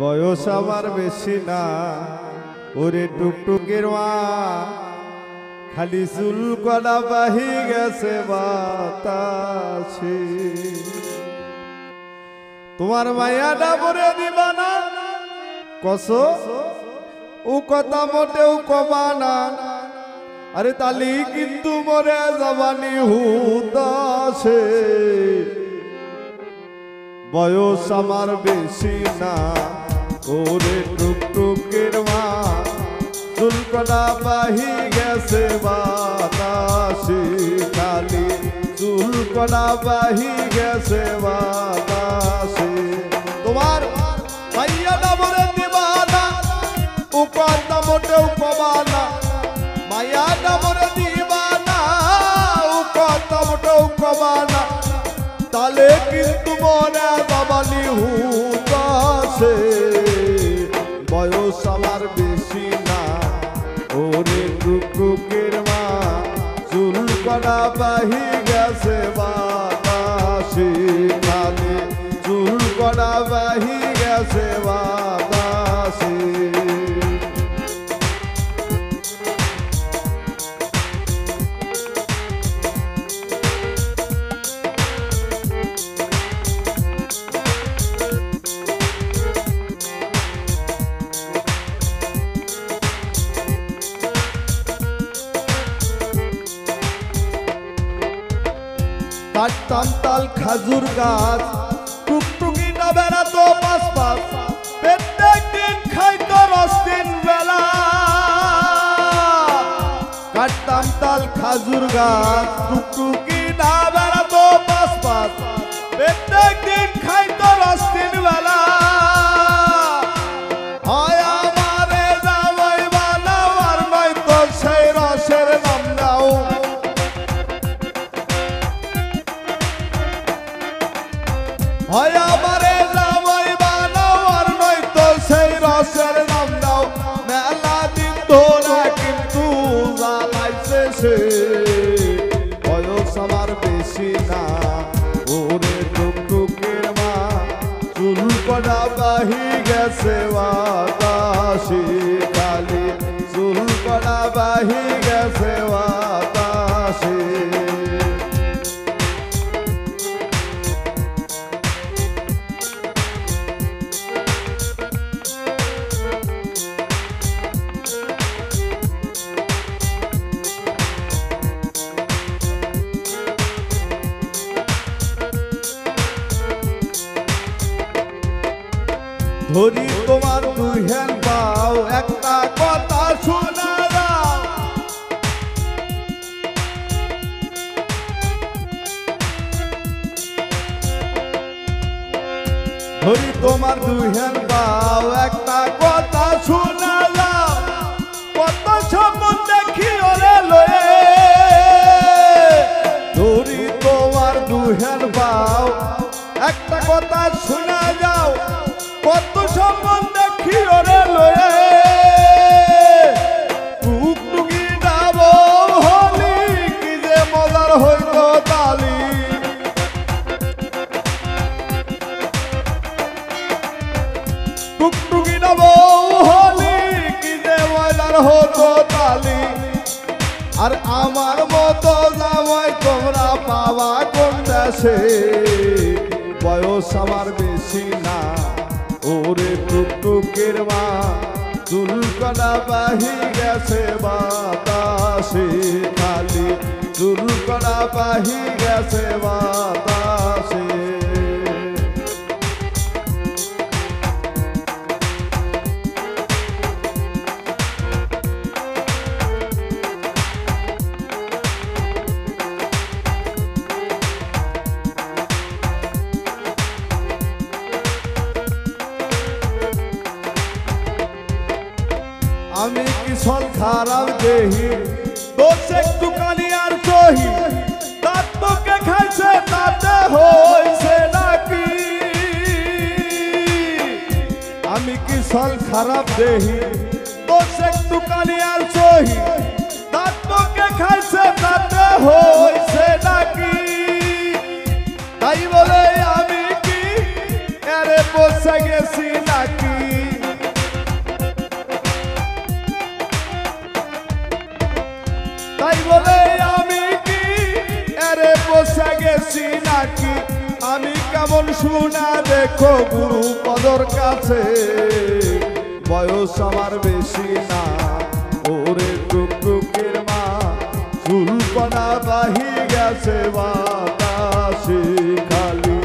বয়স আমার বেশি না। ওরে টুকটুকের মা, খালি চুল কলা বাহি গেছে বাতাসে। তোমার মায়াটা বলে দিবা না। কস, ও কথা মোটেও কমা না। আরে তালি কিন্তু মরে যাবানি হুদাসে বয়স আমার বেশি না। ওরে টুকটুকের মা চুলকটা বাহি গেছে বাতাসে খালি চুলকটা বাহি গেছে বাতাসে তোমার মাইয়াটা বলে দিবা না ও কথা মোটেও কবা না মায়াটা মরে দিবা না ও কথা মোটেও কবা না তালে কিন্তু মনে বাবালি হুতাছে বয়স আমার বেশি না। ওরে কুকুকের মা, চুল করা বাহি গেছে বাতাসে কানে। চুল করা বাহি গেছে বাতাসে কাটতাম তাল খাজুর গাছ। টুকটুকি না বেড়াতো পাঁচ পাঁচ। দিন খাইতো রস বেলা। কাটতাম তাল খাজুর গাছ? চুল কটা বাহি গেছে বাতাসে কালি চুল কটা বাহি গেছে বাতাসে ধরি তোমার দুই হ্যান পাও, একটা কথা শোনা ধরি তোমার দুই হ্যান পাও, একটা কথা শোনা কত স্বপ্ন দেখি ওরে লয়ে। ধরি তোমার দুই হ্যান পাও, একটা কথা শোনা যাও আর আমার মতো জামাই তোমরা পাওয়া কোন দেশে? বয়স আমার বেশি না। টুকটুকের মা চুল কলা বাহি গেছে বাতাসে খালি চুল কলা বাহি গেছে বাতাসে দেহি। দোষ একটু কানি আর তাত্মকে খাইছে, তাতে হইছে নাকি? আমি কিশোর খারাপ দেহি? দোষ একটু কানি আর চহি তাত্মকে খাইছে, তাতে হইছে নাকি? তাই বলে, আমি কি এরে বসে গেছি নাকি? কেমন শোনা দেখো গুরু পদর কাছে। বয়স আমার বেশি না, ওরে টুকটুকের মা। চুলপনা বাহি গেছে বাতাসে খালি।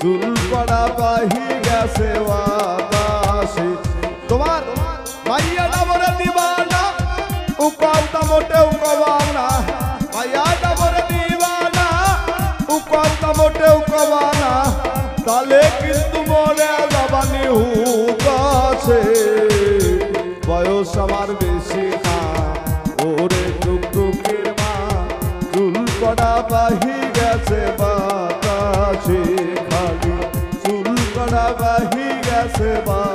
চুলপনা বাহি গেছে বাতাসে। তোমার মাইয়াটা মরে দিবানা উকালটা মোটেও আমার বেশি না ওরে টুকটুকের মা, চুল কড়া বাহি গেছে বাতাসে খালি। চুল কড়া বাহি গেছে বাতাসে